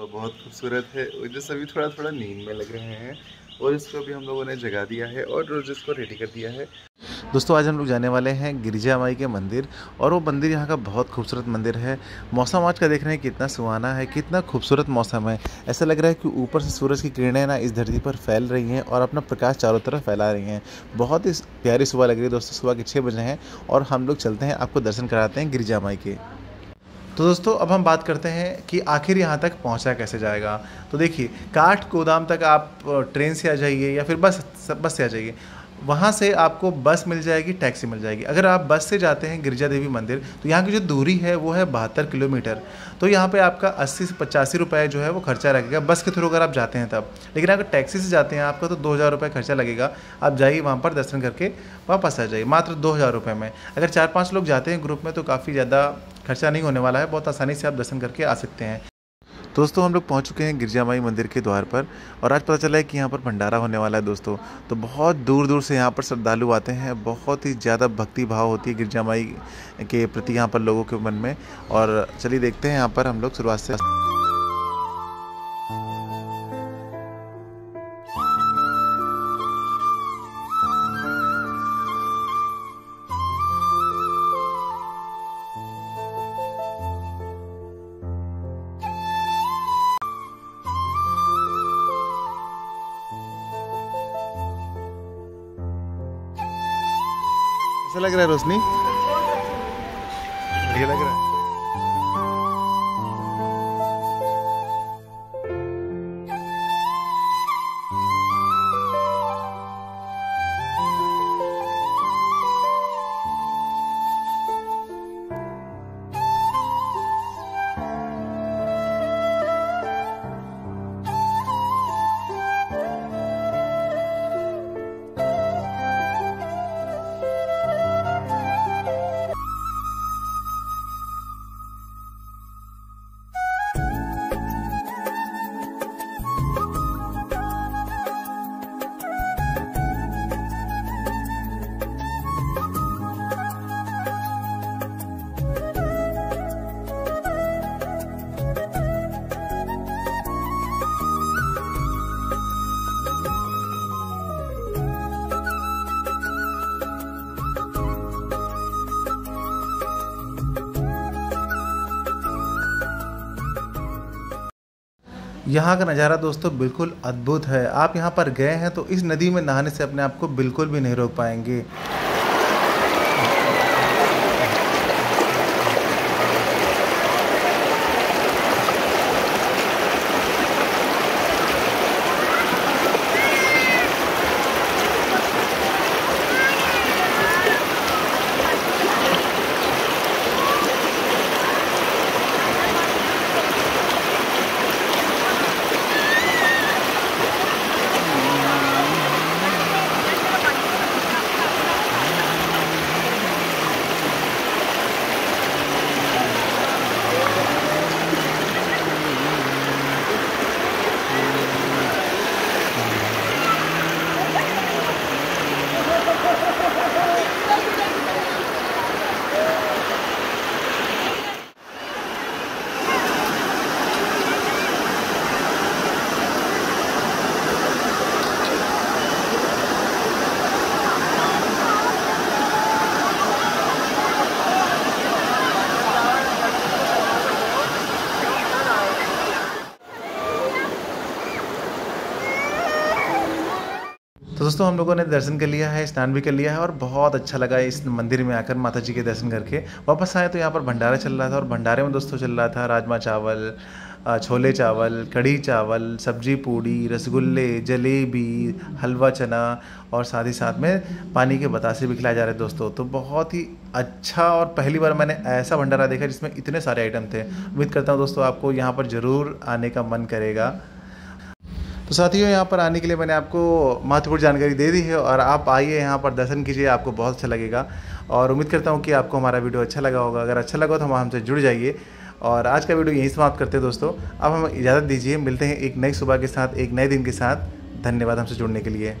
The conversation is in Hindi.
सुबह बहुत खूबसूरत है। जो सभी थोड़ा थोड़ा नींद में लग रहे हैं और इसको भी हम लोगों ने जगा दिया है और रोज इसको रेडी कर दिया है। दोस्तों, आज हम लोग जाने वाले हैं गिरिजा माई के मंदिर और वो मंदिर यहाँ का बहुत खूबसूरत मंदिर है। मौसम आज का देख रहे हैं कितना सुहाना है, कितना खूबसूरत मौसम है। ऐसा लग रहा है कि ऊपर से सूरज की किरणें ना इस धरती पर फैल रही हैं और अपना प्रकाश चारों तरफ़ फैला रही हैं। बहुत ही प्यारी सुबह लग रही है दोस्तों, सुबह के छः बजे हैं और हम लोग चलते हैं, आपको दर्शन कराते हैं गिरिजा माई के। तो दोस्तों, अब हम बात करते हैं कि आखिर यहाँ तक पहुँचा कैसे जाएगा। तो देखिए, काठ गोदाम तक आप ट्रेन से आ जाइए या फिर बस बस से आ जाइए। वहाँ से आपको बस मिल जाएगी, टैक्सी मिल जाएगी। अगर आप बस से जाते हैं गिरिजा देवी मंदिर तो यहाँ की जो दूरी है, वो है बहत्तर किलोमीटर। तो यहाँ पे आपका अस्सी से पचासी रुपये जो है, वो खर्चा लगेगा। बस के थ्रू अगर आप जाते हैं तब। लेकिन अगर टैक्सी से जाते हैं, आपका तो दो हज़ार रुपये खर्चा लगेगा। आप जाइए वहाँ पर, दर्शन करके वापस आ जाइए, मात्र दो हज़ार रुपये में। अगर चार पाँच लोग जाते हैं ग्रुप में तो काफ़ी ज़्यादा खर्चा नहीं होने वाला है। बहुत आसानी से आप दर्शन करके आ सकते हैं। दोस्तों, हम लोग पहुँच चुके हैं गिरजा माई मंदिर के द्वार पर और आज पता चला है कि यहाँ पर भंडारा होने वाला है दोस्तों। तो बहुत दूर दूर से यहाँ पर श्रद्धालु आते हैं। बहुत ही ज़्यादा भक्ति भाव होती है गिरजा माई के प्रति यहाँ पर लोगों के मन में। और चलिए देखते हैं यहाँ पर हम लोग शुरुआत से। कैसा लग रहा है रोशनी? बढ़िया लग रहा है। यहाँ का नज़ारा दोस्तों बिल्कुल अद्भुत है। आप यहाँ पर गए हैं तो इस नदी में नहाने से अपने आप को बिल्कुल भी नहीं रोक पाएँगे। दोस्तों, हम लोगों ने दर्शन कर लिया है, स्नान भी कर लिया है और बहुत अच्छा लगा इस मंदिर में आकर माता जी के दर्शन करके। वापस आए तो यहाँ पर भंडारा चल रहा था और भंडारे में दोस्तों चल रहा था राजमा चावल छोले चावल, कढ़ी चावल, सब्ज़ी पूड़ी, रसगुल्ले, जलेबी, हलवा चना और साथ ही साथ में पानी के बतासे भी खिलाए जा रहे दोस्तों। तो बहुत ही अच्छा और पहली बार मैंने ऐसा भंडारा देखा जिसमें इतने सारे आइटम थे। उम्मीद करता हूँ दोस्तों, आपको यहाँ पर ज़रूर आने का मन करेगा। तो साथियों, यहाँ पर आने के लिए मैंने आपको महत्वपूर्ण जानकारी दे दी है और आप आइए यहाँ पर दर्शन कीजिए, आपको बहुत अच्छा लगेगा। और उम्मीद करता हूँ कि आपको हमारा वीडियो अच्छा लगा होगा। अगर अच्छा लगा तो हम हमसे जुड़ जाइए। और आज का वीडियो यहीं समाप्त करते हैं दोस्तों। अब हम इजाज़त दीजिए, मिलते हैं एक नई सुबह के साथ, एक नए दिन के साथ। धन्यवाद हमसे जुड़ने के लिए।